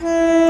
Mm.